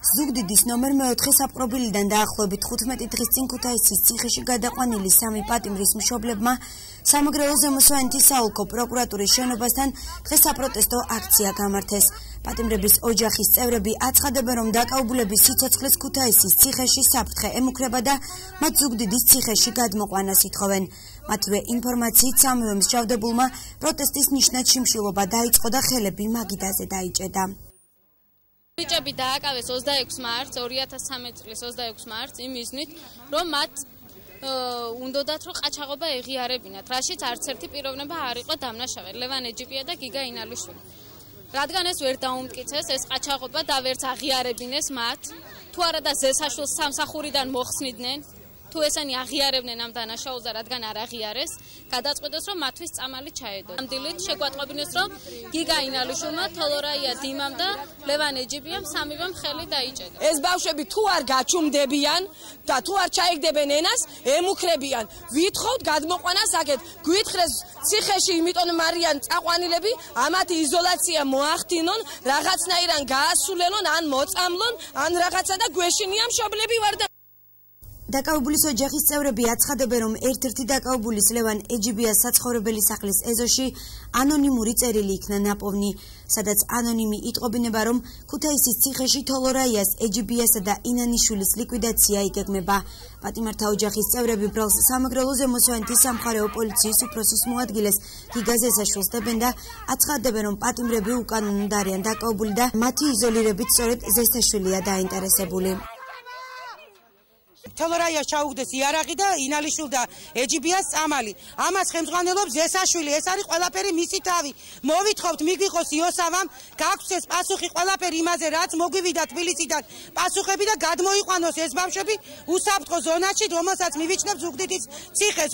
ზუგდიდის ნომერ მე-4 საპყრობილიდან დაახლოებით 15 დღის წინ ქუთაისის ციხეში გადაყვანილი სამი პატიმრის მშობლებმა სამეგრელო ზემოსვანეთის საოლქო პროკურატურის შენობასთან დღეს საპროტესტო აქცია გამართეს. პატიმრების ოჯახის წევრები აცხადებენ, რომ დაკავებულების სიცოცხლეს ქუთაისის ციხეში საფრთხე ემუქრება და მათ ზუგდიდის ციხეში გადმოყვანას ითხოვენ. მათვე ინფორმაციით სამივე მსჯავრდებულმა პროტესტის ნიშნად შიმშილობა დაიწყო და ხელები მაგიდაზე დაიჭედა. ბიჭები დააკავეს 26 მარტს 2013 წლის 26 მარტს იმ მიზნით რომ მათ უნდათ რომ ყაჩაღობა ეღიარებინათ რაშიც არც ერთი პიროვნება არ იყო დამნაშავე. ლევან ეჯიპია და გიგა ინალიშვილი. რადგან ეს ვერ დაუმტკიცეს ეს ყაჩაღობა და ვერც აღიარებინეს მათ თუ არა და ზესაშვილ სამსახურიდან მოხსნიდნენ თუ ესენი აღიარებდნენ ამ დანაშაულს და რადგან არ აღიარეს, გადაწყვეტეს რომ მათთვის წამალი ჩაედო. ამ დილით შეგვატყობინეს რომ გიგა ინალიშულმა, თოლორაია დიმამ და ლევან ეჯიბიამ სამივემ ხელი დაიჭედა. ეს ბავშვები თუ არ გაჩუმდებიან და თუ არ ჩაიგდებენ ენას, ემუქრებიან. ვითხოვთ გადმოყვანას აქეთ. გვითხრეს ციხეში, იმიტომ მარიან წაყვანილები, ამათი იზოლაცია მოახდინონ, რაღაცნაირად გაასულელონ ან მოწამლონ, ან რაღაცა და გვეშინია მშობლები ვარ და დაკავებულის ოჯახის წევრები აცხადებენ, რომ ერთ-ერთი დაკავებულის ლევან ეჯიბიას საცხოვრებელი სახლის ეზოში ანონიმური წერილი იქნა ნაპოვნი, სადაც ანონიმი იტყობინება, რომ ქუთაისის ციხეში თოლორაიას ეჯიბიასა და ინანიშვილის ლიკვიდაცია იგეგმება. პატიმართა ოჯახის წევრები ბრალს სამეგრელო ზემოსვანეთის სამხარეო პოლიციის უფროსის მოადგილეს გიგაზესაშვილს დებენ და აცხადებენ, რომ პატიმრები უკანონოდ არიან დაკავებული და მათი იზოლირებით სწორედ ზესაშვილია დაინტერესებული. თელორაია ჩაუგდეს იარაღი და ინალიშულ და ეჯიბიას წამალი. ამას ხელმძღვანელობს ზესაშვილი. ეს არის ყველაფერი მისი თავი. მოვითხოვთ მიგვიყოს იოსავამ, გაქვს ეს პასუხი ყველაფერი იმაზე, რაც მოგვივიდა თბილისიდან. პასუხები და გადმოიყვანოს ეს ბავშვები უსაფრთხო ზონაში, რომელსაც მივიჩნევთ ზუგდიდის ციხეს.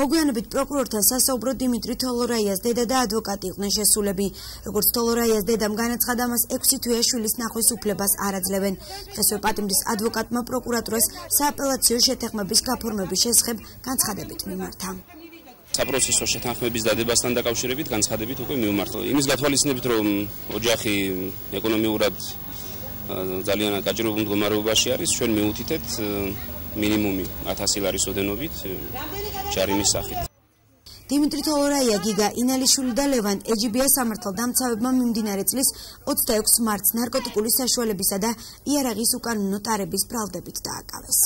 მოგვიანებით პროკურორთან სასაუბრო დიმიტრი თოლორაიას დედა და ადვოკატი იყვნენ შესულები. როგორც თოლორაიას დედამ განაცხადა, მას 6 თვეა შვილის ნახვის უფლებას არ აძლევენ. დღესვე პატიმრის ადვოკატმა პროკურატურას სააპელაციო შეთანხმების გაფორმების შესახებ განცხადებით მიმართა. საპროცესო შეთანხმების დადებასთან დაკავშირებით განცხადებით უკვე მიმართა. იმის გათვალისწინებით, რომ ოჯახი ეკონომიურად ძალიან გაჭირებულ მდგომარეობაში არის, ჩვენ მიუთითეთ მინიმუმი 1000 ლარის ოდენობით ჯარიმის სახით. დიმიტრი თოლორაია გიგა ინალიშვილი და ლევან ეჯიბია სამართალ დამცავებმა მიმდინარე წლის 26 მარტს ნარკოტიკული საშუალებისა და იარაღის უკანონო ტარების ბრალდებით დააკავეს.